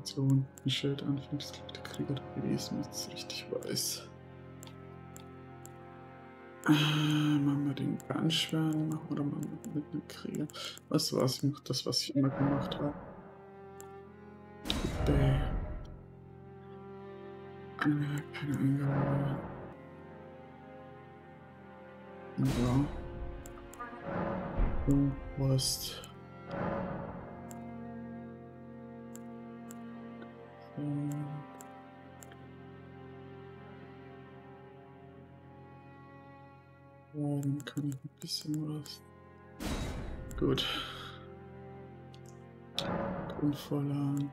Position ein Schild anfängt, ist der Krieger gewesen, wenn ich das richtig weiß. Äh, machen wir den ganz schweren oder machen wir mit einem Krieger? Was war's? Ich mach das, was ich immer gemacht habe. Bay. Äh, keine Angabe. Ja. Du warst. So. Ja, dann kann ich ein bisschen was. Gut. Grundvorlagen.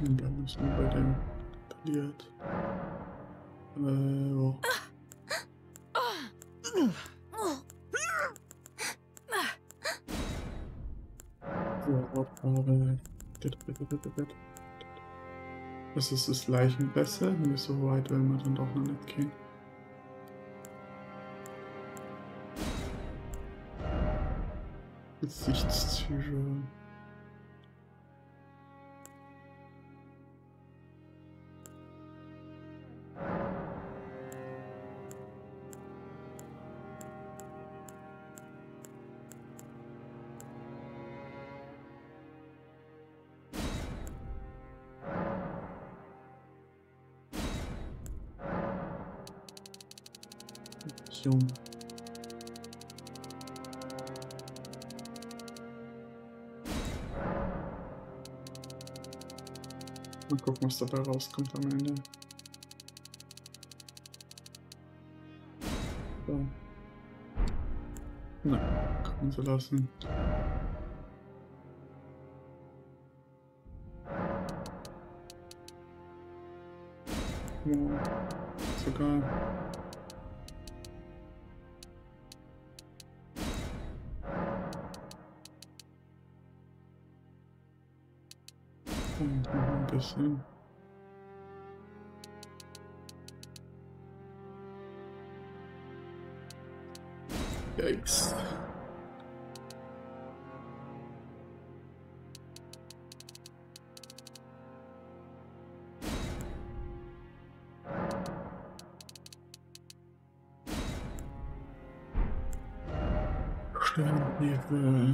Und dann müssen wir bei dem verliert. Äh, wo? Hauptfarbe. Das ist das Leichenbässe. Nicht so weit werden wir dann doch noch nicht gehen. Gesichtszüge. Jung. Mal gucken, was dabei rauskommt am Ende. So. Na, man so lassen. Ja, sogar. Noch ein bisschen. Yikes. Sternhebel.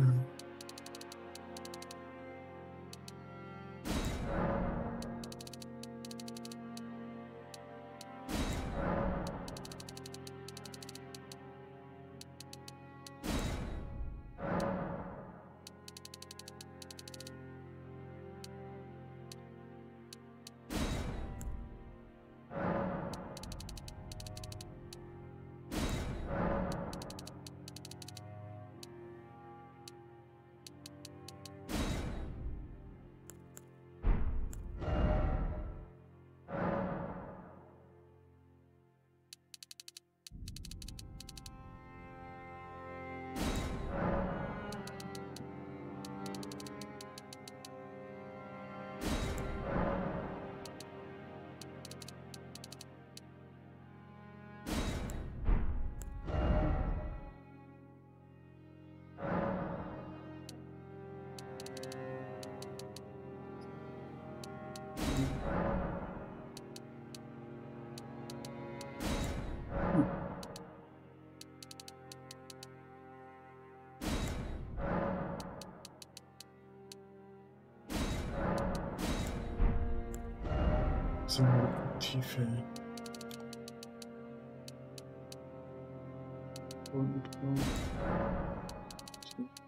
So Tiefe. Und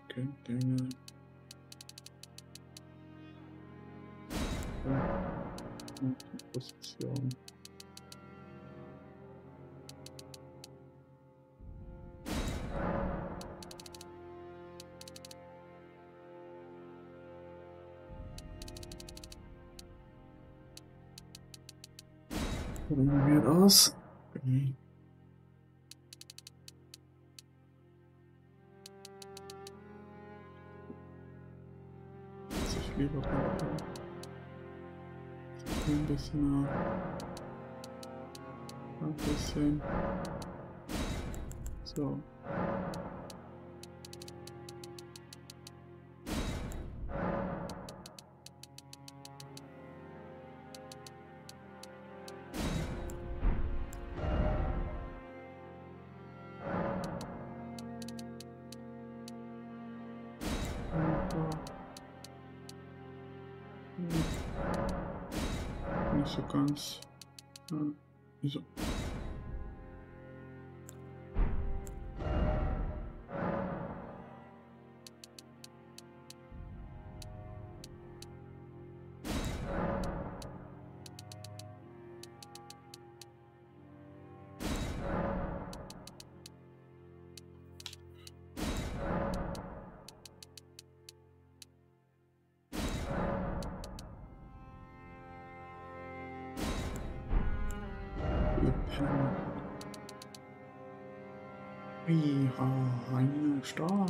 so Dinge. Und Position. Probiert aus. Okay. Ich lieber weiter. Ein bisschen. Ein bisschen. So. So ganz. Ja, wieso? Lippen. Ja, eine Stahl.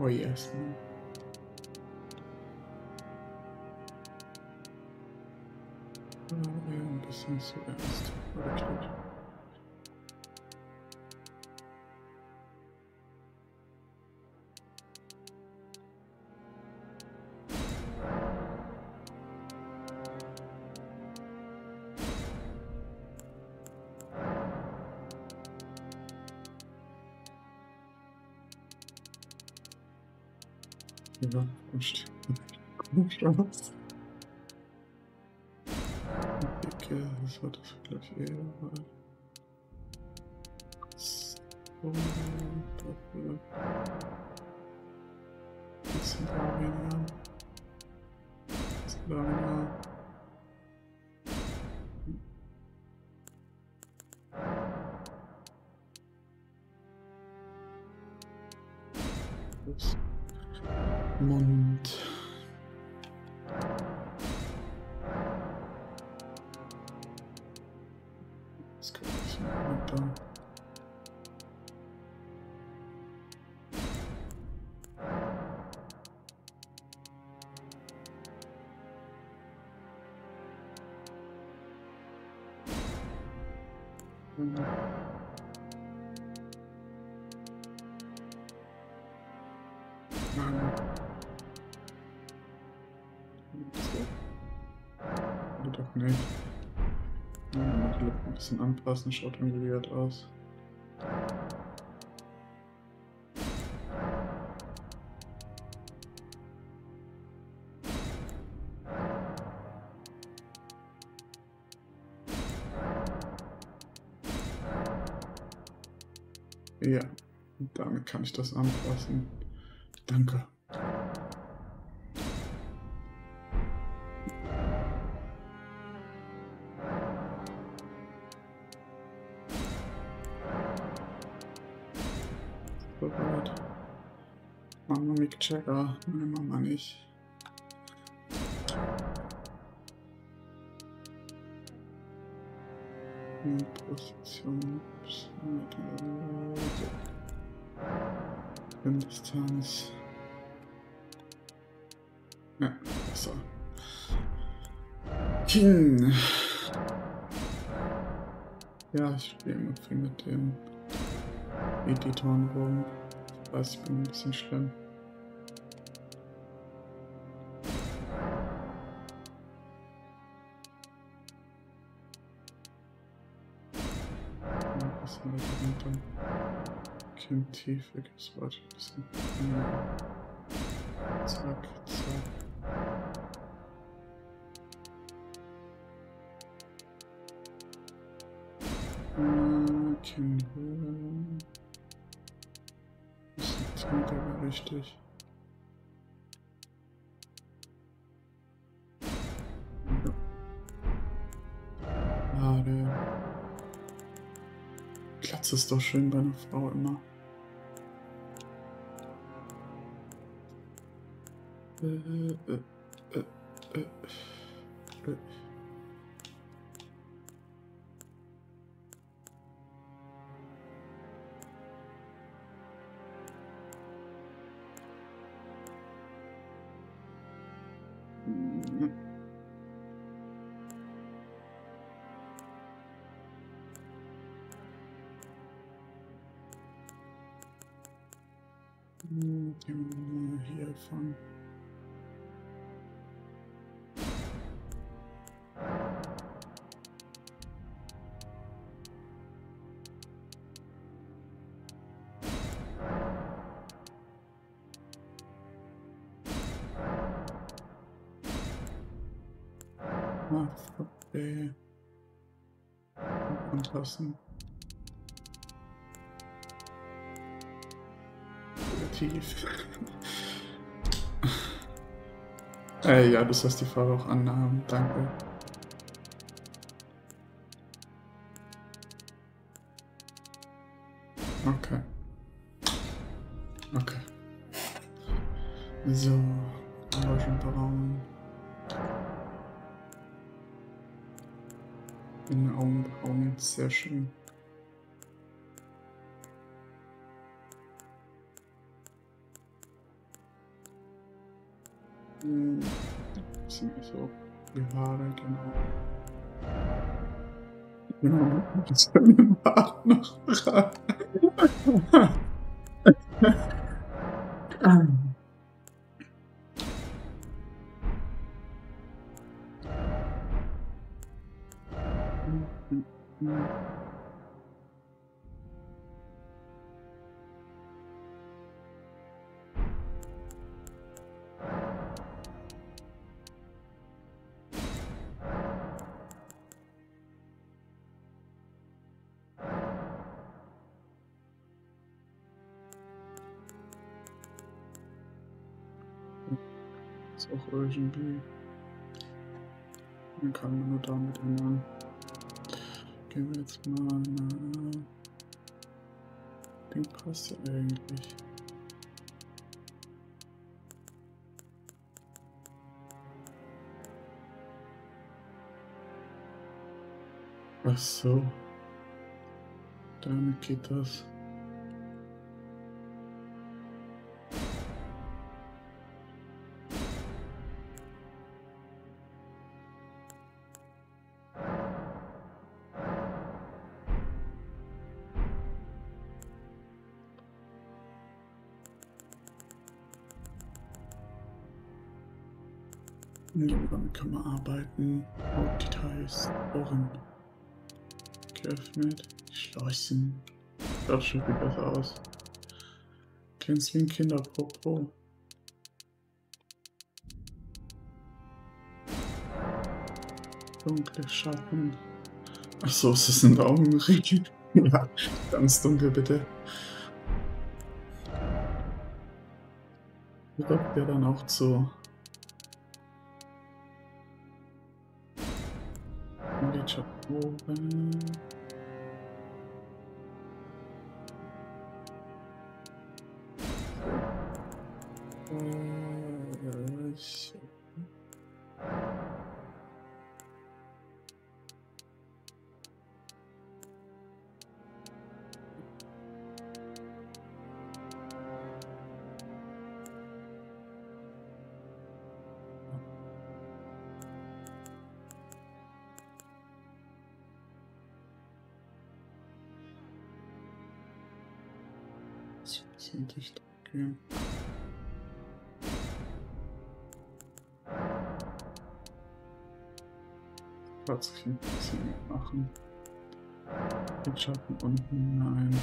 Oh yes. man. Ja, ein bisschen zu ernst. Gut. Gut aus. Dicke, was war das gleich eher? So, Doppel. Bisschen weniger. Bisschen da weniger. Mund. Das kann ich nicht. Ja, mal die Lippen ein bisschen anpassen, schaut irgendwie aus. Ja, damit kann ich das anpassen. Danke. Bereit. Mama Mick Jagger. Meine Mama nicht. Hm, Position. Distanz. Ja, so. King. Ja, ich spiele immer viel mit dem Editoren rum. Ich weiß, ich bin ein bisschen schlimm. Ein bisschen weiter runter. Kind Tiefe gibt's weiter ein bisschen. Zack, zack. Äh, Kinnhöhe. Tiefer wäre richtig. Schade. Platz ist doch schön bei einer Frau immer. Äh, äh, äh, äh, äh. Martha Bay. Anpassen. Tief. äh, ja, du sollst die Farbe auch anhaben. Danke. Okay. Okay. So, Orangenbraun. In Augenbrauen, sehr schön. Hm, sind so gerade, genau. Genau, das ist mir noch Ist auch irgendwie. Man kann man nur damit ändern. Gehen wir jetzt mal. Na, Ding passt ja eigentlich. Ach so. Damit geht das. Ja, damit kann man arbeiten. Hauptdetails, Ohren. Geöffnet. Schleusen. Das sieht viel besser aus. Glänzt wie ein Kinderpopo. Dunkle Schatten. Achso, ist das ein Augenring? ja, ganz dunkel bitte. Rückt der dann auch zu Lidschatten. Äh, Ist ein bisschen dicht. Okay. Platzchen ein bisschen machen. Lidschatten unten, nein.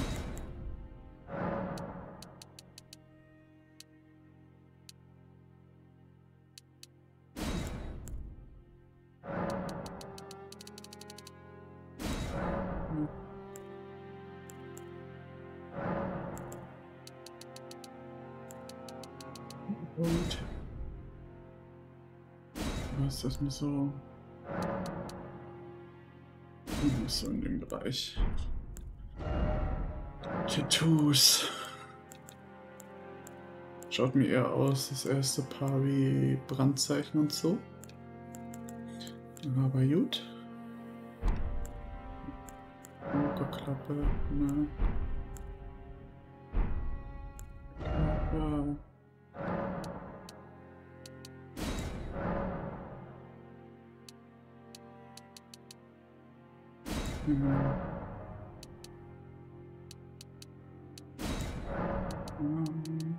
Und was ist das mir so? So in dem Bereich. Tattoos. Schaut mir eher aus, das erste Paar wie Brandzeichen und so. Aber gut. Oberklappe, ne. Klappe. Ähm.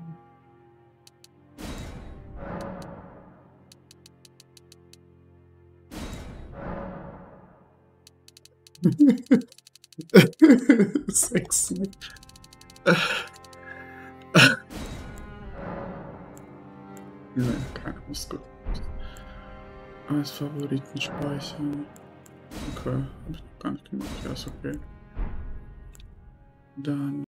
Sexy. Nein, keine Muskel. Als Favoriten speichern. Okay, habe ich noch gar nicht gemacht. Ja, ist okay. Dann